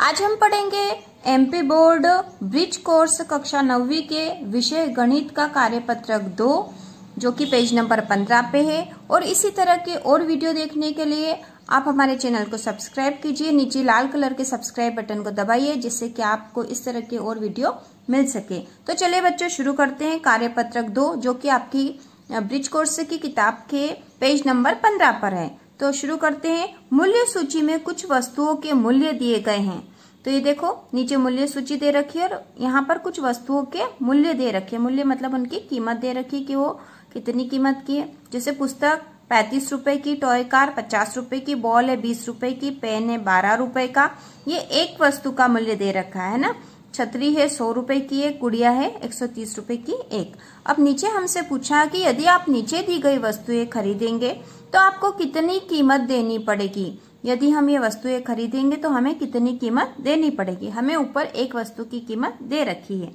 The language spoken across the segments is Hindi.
आज हम पढ़ेंगे एमपी बोर्ड ब्रिज कोर्स कक्षा नौवीं के विषय गणित का कार्यपत्रक दो, जो कि पेज नंबर पंद्रह पे है। और इसी तरह के और वीडियो देखने के लिए आप हमारे चैनल को सब्सक्राइब कीजिए। नीचे लाल कलर के सब्सक्राइब बटन को दबाइए, जिससे कि आपको इस तरह के और वीडियो मिल सके। तो चलिए बच्चों, शुरू करते हैं कार्यपत्रक दो, जो कि आपकी ब्रिज कोर्स की किताब के पेज नंबर पंद्रह पर है। तो शुरू करते हैं। मूल्य सूची में कुछ वस्तुओं के मूल्य दिए गए हैं। तो ये देखो, नीचे मूल्य सूची दे रखी है और यहाँ पर कुछ वस्तुओं के मूल्य दे रखे मूल्य मतलब उनकी कीमत दे रखी कि वो कितनी कीमत की है। जैसे पुस्तक, पैंतीस रुपए की टॉय कार, पचास रुपए की बॉल है, बीस रुपए की पेन है, बारह रुपए का। ये एक वस्तु का मूल्य दे रखा है ना? छतरी है, सौ रुपए की एक गुड़िया है, एक सौ तीस रुपए की एक। अब नीचे हमसे पूछा कि यदि आप नीचे दी गई वस्तुएँ खरीदेंगे तो आपको कितनी कीमत देनी पड़ेगी? यदि हम ये वस्तुएँ खरीदेंगे तो हमें कितनी कीमत देनी पड़ेगी? हमें ऊपर एक वस्तु की कीमत दे रखी है।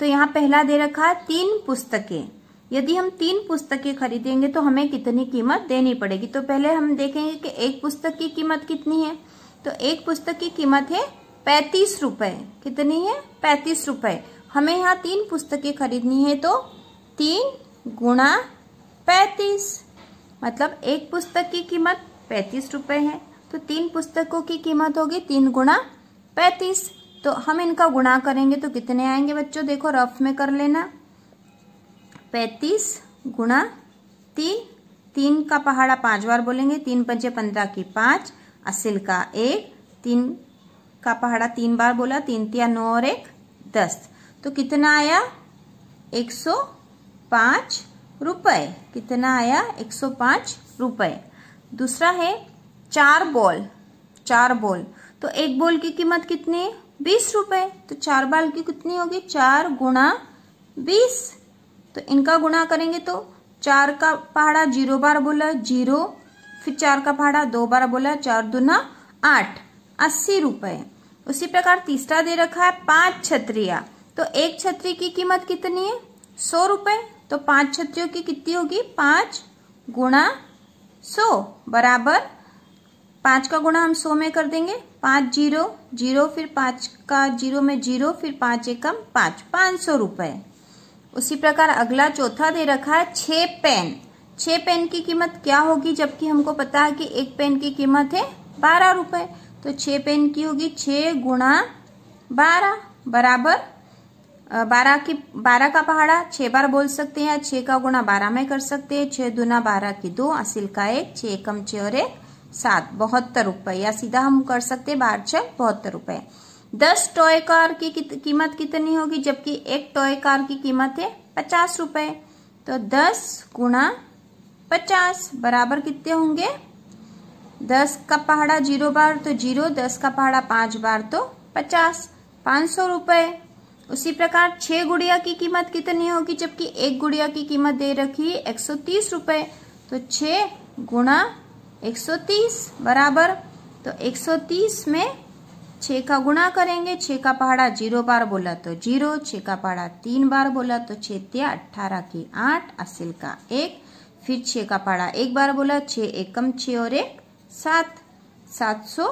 तो यहाँ पहला दे रखा है तीन पुस्तकें। यदि हम तीन पुस्तकें खरीदेंगे तो हमें कितनी कीमत देनी पड़ेगी? तो पहले हम देखेंगे कि एक पुस्तक की कीमत कितनी है। तो एक पुस्तक की कीमत है पैतीस रुपए। कितनी है? पैतीस रुपए। हमें यहाँ तीन पुस्तकें खरीदनी है तो तीन गुणा पैतीस। मतलब एक पुस्तक की कीमत पैतीस रुपए है तो तीन पुस्तकों की कीमत होगी तीन गुणा पैंतीस। तो हम इनका गुणा करेंगे तो कितने आएँगे बच्चों? देखो, रफ में कर लेना। पैंतीस गुणा तीन तीन का पहाड़ा पाँच बार बोलेंगे, तीन पंचे पंद्रह की पाँच, असिल का एक, तीन का पहाड़ा तीन बार बोला, तीन तिया नौ और एक दस। तो कितना आया? एक सौ पाँच। रुपए। कितना आया? एक सौ पाँच रुपए। दूसरा है चार बॉल। चार बॉल। तो एक बॉल की कीमत कितनी? है बीस रुपए। तो चार बॉल की कितनी होगी? चार गुणा बीस। तो इनका गुणा करेंगे तो चार का पहाड़ा ज़ीरो बार बोला, ज़ीरो। फिर चार का पहाड़ा दो बार बोला, चार दुना आठ। अस्सी रुपए। उसी प्रकार तीसरा दे रखा है पाँच छतरिया। तो एक छतरी की कीमत कितनी है? सौ रुपए। तो पाँच छतरियों की कितनी होगी? पाँच गुणा सौ बराबर। पाँच का गुणा हम सौ में कर देंगे। पाँच ज़ीरो ज़ीरो फिर पाँच का ज़ीरो में ज़ीरो, फिर पाँच एकम पाँच पाँच सौ रुपए। उसी प्रकार अगला चौथा दे रखा है छह पेन। छह पेन की कीमत क्या होगी? जबकि हमको पता है कि एक पेन की कीमत है बारह रुपए। तो छह पेन की होगी छह गुणा बारह बराबर बारह की, बारह का पहाड़ा, छह बार बोल सकते हैं, छह का गुणा बारह में कर सकते हैं, छह दुना बारह की दो, असिल का एक, छह कम छह और एक, सात, बहत्तर रुपए, या सीधा हम कर सकते हैं बाहर छह, बहत्तर रुपए। दस टॉय कार की कीमत कितनी होगी, जबकि एक टॉय कार की कीमत है पचास रुपए। तो दस गुणा पचास, बराबर कितने होंगे? दस का पहाड़ा ज़ीरो बार तो ज़ीरो, दस का पहाड़ा पाँच बार तो पचास। पाँच सौ रुपए। उसी प्रकार छह गुड़िया की कीमत कितनी होगी? जबकि एक गुड़िया की कीमत दे रखी है एक सौ तीस रुपए। तो छह गुणा एक सौ तीस बराबर तो एक सौ तीस में छह का गुणा करेंगे। छह का पहाड़ा ज़ीरो बार बोला तो ज़ीरो, छह का पहाड़ा तीन बार बोला तो छह त्या अट्ठारह की आठ असिल का एक। फिर छह का पहाड़ा एक बार बोला, छह एकम छह और एक सात। सात सौ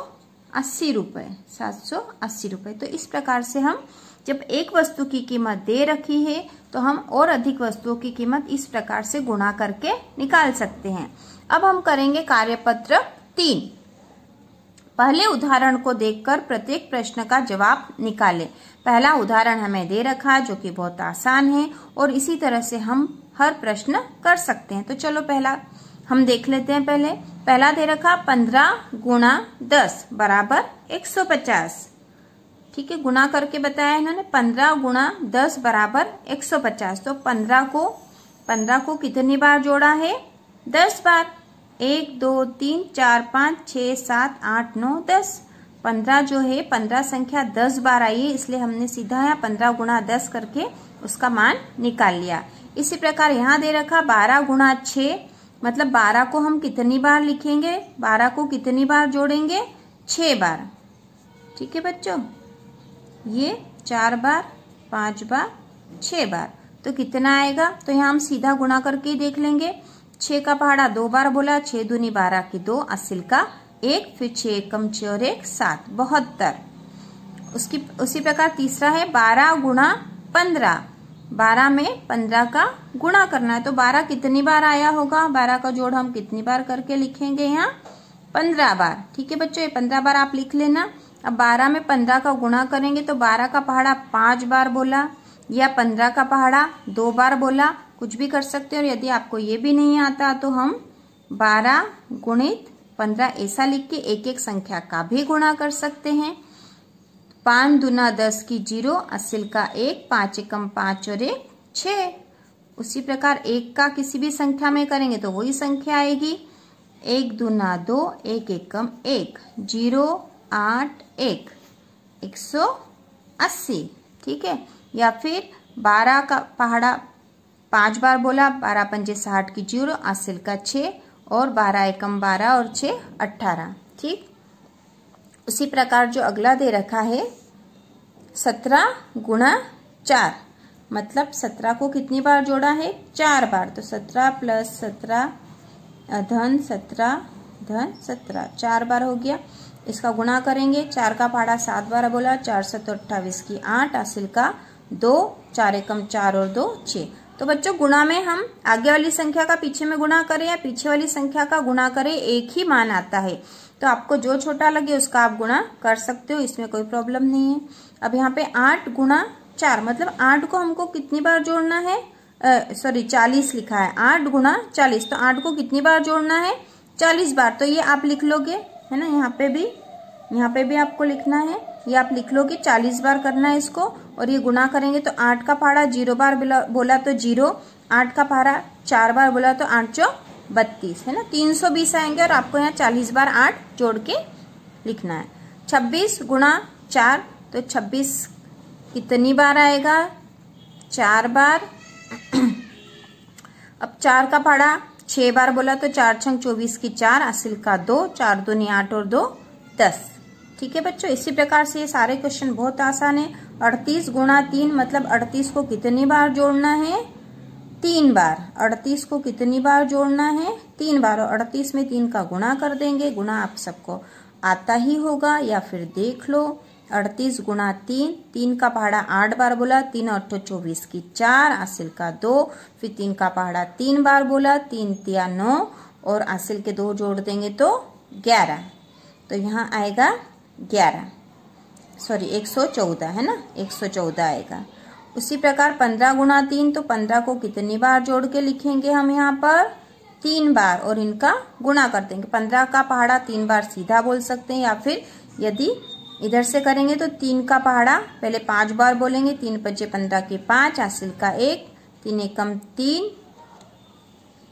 अस्सी रुपये सात सौ अस्सी रुपये तो इस प्रकार से हम जब एक वस्तु की कीमत दे रखी है तो हम और अधिक वस्तुओं की कीमत इस प्रकार से गुणा करके निकाल सकते हैं। अब हम करेंगे कार्यपत्र तीन। पहले उदाहरण को देखकर प्रत्येक प्रश्न का जवाब निकालें। पहला उदाहरण हमें दे रखा है जो कि बहुत आसान है, और इसी तरह से हम हर प्रश्न कर सकते हैं। तो चलो पहला, हम देख लेते हैं पहले। पहला दे रखा, पंद्रह गुणा दस, बराबर एक सौ पचास। ठीक है, गुणा करके बताया इन्होंने, पंद्रह गुणा दस बराबर एक सौ पचास। तो पंद्रह को पंद्रह को कितनी बार जोड़ा है? दस बार। एक, दो, तीन, चार, पाँच छ सात, आठ, नौ, दस। पंद्रह जो है, पंद्रह संख्या दस बार आई है, इसलिए हमने सीधा यहाँ पंद्रह गुणा दस करके उसका मान निकाल लिया। इसी प्रकार यहाँ दे रखा बारह गुणा छ मतलब बारह को हम कितनी बार लिखेंगे? बारह को कितनी बार जोड़ेंगे? छ बार। ठीक है बच्चों? ये चार बार, पाँच बार छ बार। तो कितना आएगा? तो यहाँ हम सीधा गुणा करके ही देख लेंगे। छह का पहाड़ा दो बार बोला, छह दूनी बारह की दो, असिल का एक, फिर छह कम छह और एक, सात। बहत्तर। उसकी, उसी प्रकार तीसरा है, बारह गुणा पंद्रह। बारह में पंद्रह का गुणा करना है। तो बारह कितनी बार आया होगा? बारह का जोड़ हम कितनी बार करके लिखेंगे यहाँ? पंद्रह बार। ठीक है बच्चों, ये पंद्रह बार आप लिख लेना। अब बारह में पंद्रह का गुणा करेंगे तो बारह का पहाड़ा पाँच बार बोला, या पंद्रह का पहाड़ा दो बार बोला, कुछ भी कर सकते हैं, और यदि आपको ये भी नहीं आता तो हम बारह गुणित पंद्रह ऐसा लिख के एक एक संख्या का भी गुणा कर सकते हैं। पाँच दुना दस की ज़ीरो, असिल का एक, पाँच एकम पाँच और एक छ उसी प्रकार एक का किसी भी संख्या में करेंगे तो वही संख्या आएगी। एक दुना दो, एक एकम एक। ज़ीरो आठ, एक। एक सौ अस्सी, ठीक है? या फिर बारह का पहाड़ा पाँच बार बोला, बारह पंजे साठ की ज़ीरो असिल का छ और बारह एकम बारह और छ अट्ठारह, ठीक? उसी प्रकार जो अगला दे रखा है, सत्रह गुणा चार मतलब सत्रह को कितनी बार जोड़ा है? चार बार। तो सत्रह प्लस सत्रह धन सत्रह धन सत्रह, चार बार हो गया। इसका गुणा करेंगे। चार का पहाड़ा सात बार बोला, चार सत्तर अट्ठावीस की आठ, हासिल का दो, चार एकम चार और दो छ तो बच्चों, गुणा में हम आगे वाली संख्या का पीछे में गुणा करें या पीछे वाली संख्या का गुणा करें, एक ही मान आता है। तो आपको जो छोटा लगे उसका आप गुणा कर सकते हो, इसमें कोई प्रॉब्लम नहीं है। अब यहाँ पे आठ गुणा चार मतलब आठ को हमको कितनी बार जोड़ना है? सॉरी चालीस लिखा है। आठ गुणा चालीस तो आठ को कितनी बार जोड़ना है? चालीस बार। तो ये आप लिख लोगे है ना, यहाँ पे भी, यहाँ पे भी आपको लिखना है। ये आप लिख लोगे चालीस बार करना है इसको, और ये गुणा करेंगे तो आठ का पहाड़ा ज़ीरो बार बोला तो ज़ीरो, आठ का पहाड़ा चार बार बोला तो आठ चौ बत्तीस, है ना? तीन सौ बीस आएँगे और आपको यहाँ चालीस बार आठ जोड़ के लिखना है। छब्बीस गुणा चार तो छब्बीस कितनी बार आएगा, चार बार। अब चार का पहाड़ा छह बार बोला तो चार छंग चौबीस की चार, असिल का दो, चार दो आठ और दो, दस। ठीक है बच्चों, इसी प्रकार से ये सारे क्वेश्चन बहुत आसान है। अड़तीस गुणा तीन मतलब अड़तीस को कितनी बार जोड़ना है? तीन बार। अड़तीस को कितनी बार जोड़ना है? तीन बार और अड़तीस में तीन का गुणा कर देंगे, गुणा आप सबको आता ही होगा या फिर देख लो। अड़तीस गुणा तीन तीन का पहाड़ा आठ बार बोला, तीन अठो चौबीस की चार, आसिल का दो, फिर तीन का पहाड़ा तीन बार बोला, तीन तिया नौ, और आसिल के दो जोड़ देंगे तो ग्यारह। तो यहाँ आएगा ग्यारह। सॉरी, एक सौ चौदह, है ना? एक सौ चौदह आएगा। उसी प्रकार पंद्रह गुणा तीन तो पंद्रह को कितनी बार जोड़ के लिखेंगे हम यहाँ पर? तीन बार, और इनका गुणा कर देंगे। पंद्रह का पहाड़ा तीन बार सीधा बोल सकते हैं या फिर यदि इधर से करेंगे तो तीन का पहाड़ा। पहले पाँच बार बोलेंगे, तीन पच्चे पंद्रह के पाँच, हासिल का एक, तीन एकम तीन,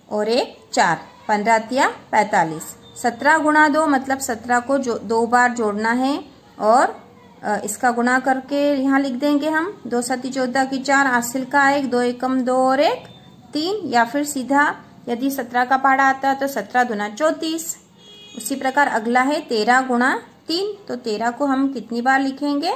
और एक चार, पंद्रह तिया पैतालीस। सत्रह गुणा दो मतलब सत्रह को जो, दो बार जोड़ना है, और इसका गुणा करके यहाँ लिख देंगे हम, दो सती चौदह की चार, हासिल का एक, दो एकम दो और एक, तीन, या फिर सीधा यदि सत्रह का पहाड़ा आता है तो सत्रह दुना चौतीस। उसी प्रकार अगला है तेरह गुणा तीन तो तेरह को हम कितनी बार लिखेंगे?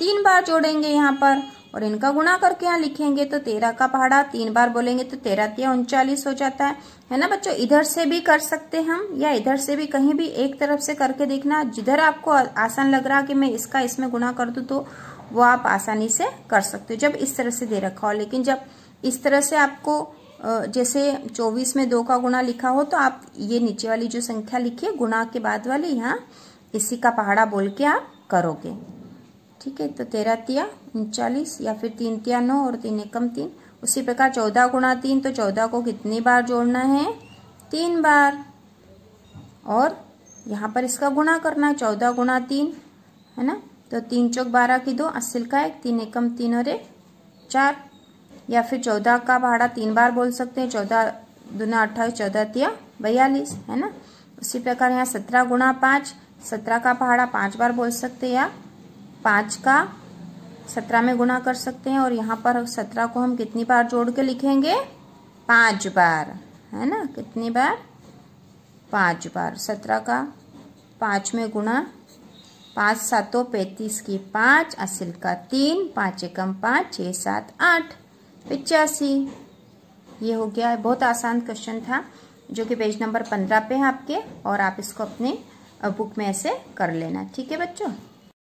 तीन बार जोड़ेंगे यहाँ पर, और इनका गुणा करके यहाँ लिखेंगे तो तेरह का पहाड़ा तीन बार बोलेंगे तो तेरह तिया उनचालीस हो जाता है। है ना बच्चों? इधर से भी कर सकते हैं हम, या इधर से भी कहीं भी एक तरफ़ से करके देखना। जिधर आपको आसान लग रहा कि मैं इसका इसमें गुणा कर दू तो वो आप आसानी से कर सकते हो, जब इस तरह से दे रखा हो। लेकिन जब इस तरह से आपको जैसे 24 में दो का गुणा लिखा हो तो आप ये नीचे वाली जो संख्या लिखिए, गुणा के बाद वाली यहाँ इसी का पहाड़ा बोल के आप करोगे। ठीक है तो तेरह तिया, उनचालीस या फिर तीन तिया नौ और तीन एकम तीन। उसी प्रकार चौदह गुणा तीन तो चौदह को कितनी बार जोड़ना है? तीन बार। और यहाँ पर इसका गुणा करना है, चौदह गुणा तीन, है ना? तो तीन चौक बारह की दो अस्सिल का एक, तीन एकम तीन और एक, चार। या फिर चौदह का भाड़ा तीन बार बोल सकते हैं, चौदह दुना अट्ठाईस, चौदह तिया बयालीस, है ना? उसी प्रकार यहाँ सत्रह गुणा पाँच सत्रह का पहाड़ा पाँच बार बोल सकते हैं या पाँच का सत्रह में गुना कर सकते हैं और यहाँ पर सत्रह को हम कितनी बार जोड़ के लिखेंगे? पाँच बार, है ना? कितनी बार? पाँच बार। सत्रह का पाँच में गुना पाँच सातों पैंतीस की पाँच, असिल का तीन, पाँच एकम पाँच छः सात आठ, पिचासी। ये हो गया। बहुत आसान क्वेश्चन था, जो कि पेज नंबर पंद्रह पे है आपके, और आप इसको अपने बुक में ऐसे कर लेना ठीक है बच्चों?